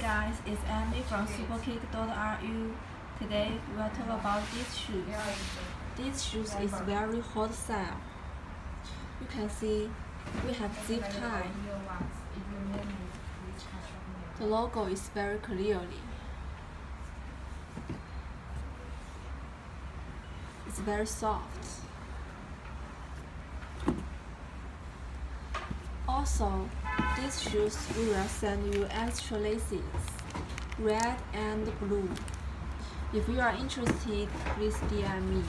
guys, it's Andy from superkick.ru. Today we will talk about these shoes. These shoes is very hot sale. You can see we have zip tie. The logo is very clearly. It's very soft. Also, these shoes will send you extra laces, red and blue. If you are interested, please DM me.